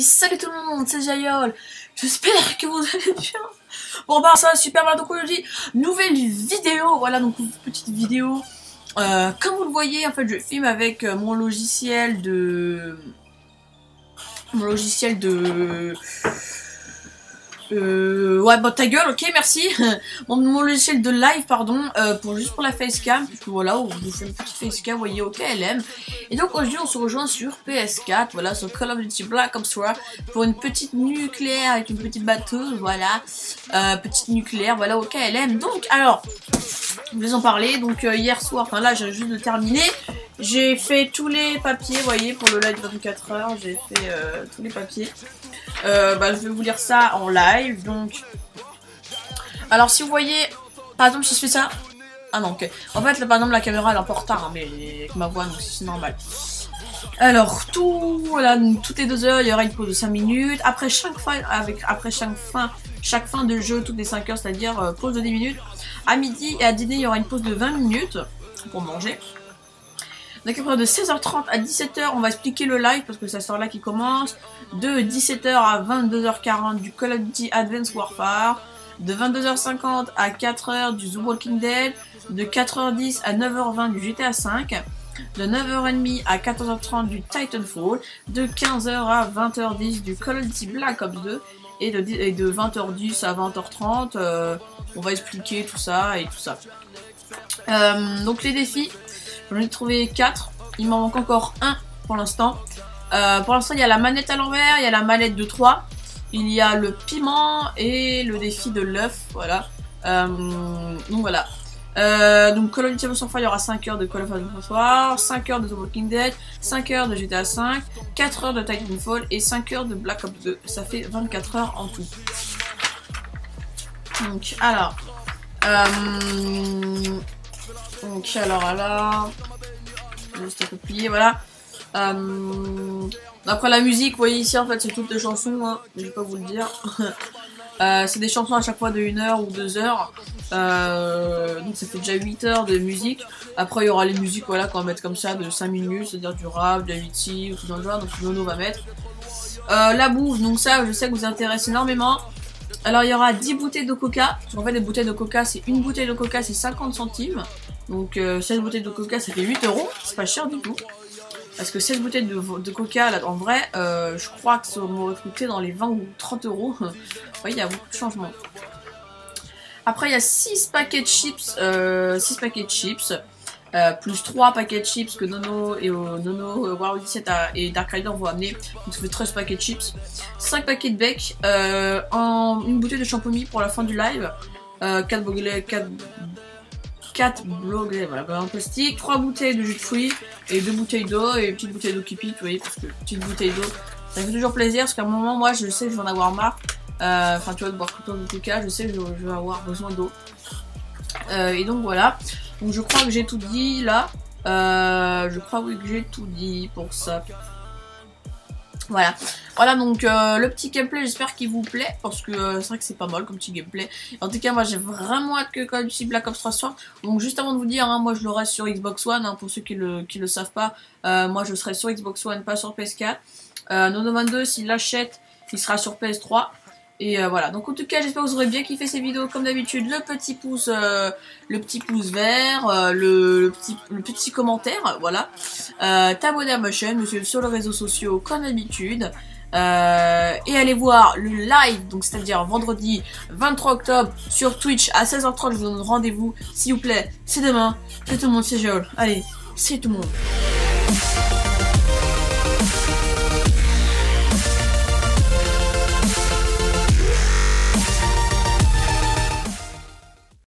Salut tout le monde, c'est Jayol. J'espère que vous allez bien. Bon bah ça va super bien, donc aujourd'hui, nouvelle vidéo, voilà donc petite vidéo. Euh, comme vous le voyez, en fait je filme avec euh, mon logiciel de... Mon logiciel de... Euh, ouais, bah ta gueule, ok, merci. mon, logiciel de live, pardon, euh, pour juste pour la facecam, puisque voilà, on vous fait une petite facecam, vous voyez, ok, aime. Et donc aujourd'hui, on se rejoint sur PS4, voilà, sur Call of Duty Black Ops 3, pour une petite nucléaire avec une petite batteuse, voilà, euh, petite nucléaire, voilà, ok, aime. Donc, alors, je vais en parler. Donc hier soir, enfin là, j'ai juste de terminer. J'ai fait tous les papiers, vous voyez, pour le live 24 heures, j'ai fait euh, tous les papiers. Euh, bah, je vais vous lire ça en live, donc... Alors, si vous voyez... Par exemple, si je fais ça... Ah non, ok. En fait, par exemple, la caméra, elle est un peu en retard, hein, mais avec ma voix, donc c'est normal. Alors, tout, toutes les deux heures, il y aura une pause de 5 minutes. Après chaque fin, après chaque fin, chaque fin de jeu, toutes les 5 heures, c'est-à-dire euh, pause de 10 minutes. À midi et à dîner, il y aura une pause de 20 minutes pour manger. Donc après de 16h30 à 17h, on va expliquer le live parce que à ce là qui commence. De 17h à 22h40 du Call of Duty Advanced Warfare. De 22h50 à 4h du The Walking Dead. De 4h10 à 9h20 du GTA 5. De 9h30 à 14h30 du Titanfall. De 15h à 20h10 du Call of Duty Black Ops 2. Et de, et de 20h10 à 20h30, euh, on va expliquer tout ça et tout ça. Euh, donc les défis, J'en ai trouvé 4. Il m'en manque encore un pour l'instant. Euh, pour l'instant, il y a la manette à l'envers, il y a la manette de 3. Il y a le piment et le défi de l'œuf. Voilà. Euh, donc voilà. Euh, donc Call of Duty Warfare, il y aura 5 heures de Call of Duty Warfare, 5 heures de The Walking Dead, 5 heures de GTA 5, 4 heures de Titanfall et 5 heures de Black Ops 2. Ça fait 24 heures en tout. Donc alors. Euh, donc alors alors, juste plié, voilà. Euh, après la musique, vous voyez ici en fait c'est toutes les chansons, hein, je vais pas vous le dire. euh, c'est des chansons à chaque fois de 1 heure ou 2 heures. Euh, donc ça fait déjà 8 heures de musique. Après il y aura les musiques voilà qu'on va mettre comme ça de 5 minutes, c'est-à-dire du rap, de la ou tout dans le genre, donc Nono va mettre. La bouffe, donc ça je sais que vous intéresse énormément. Alors il y aura 10 bouteilles de coca. En fait les bouteilles de coca c'est une bouteille de coca c'est 50 centimes. Donc euh, 16 bouteilles de coca ça fait 8 euros. C'est pas cher du tout. Parce que 16 bouteilles de, coca là en vrai euh, je crois que ça m'aurait coûté dans les 20 ou 30 euros. Vous il y a beaucoup de changements. Après il y a 6 paquets de chips. Euh, 6 paquets de chips. Euh, plus 3 paquets de chips que Nono et euh, Nono, euh, War 17 et Dark Rider vont amener. Donc ça fait 13 paquets de chips. 5 paquets de bec. Euh, une bouteille de champomis pour la fin du live. Euh, 4 bloglets, 4, 4 bloglets, voilà, en plastique. 3 bouteilles de jus de fruits et 2 bouteilles d'eau et une petite bouteille d'eau qui pique, vous voyez, parce que petite bouteille d'eau. Ça fait toujours plaisir parce qu'à un moment, moi, je sais que je vais en avoir marre. Euh, Enfin, tu vois, de boire tout le temps de coca, je sais que je, je vais avoir besoin d'eau. Euh, et donc voilà. Donc je crois que j'ai tout dit là. Euh, je crois oui que j'ai tout dit pour ça. Voilà. Voilà donc euh, le petit gameplay j'espère qu'il vous plaît parce que euh, c'est vrai que c'est pas mal comme petit gameplay. En tout cas moi j'ai vraiment hâte que Call of Duty Black Ops 3 sorte. Donc juste avant de vous dire, hein, moi je le reste sur Xbox One hein, pour ceux qui le, le savent pas. Euh, moi je serai sur Xbox One pas sur PS4. Euh, Nono22 s'il l'achète il sera sur PS3. Et euh, voilà, donc en tout cas j'espère que vous aurez bien kiffé ces vidéos comme d'habitude, le petit pouce euh, le petit pouce vert, euh, le, petit, le petit commentaire, voilà. T'abonner à ma chaîne, me suivre sur les réseaux sociaux comme d'habitude. Et allez voir le live, donc c'est-à-dire vendredi 23 octobre sur Twitch à 16h30, je vous donne rendez-vous, s'il vous plaît, c'est demain, c'est tout le monde, c'est Géol, allez, c'est tout le monde.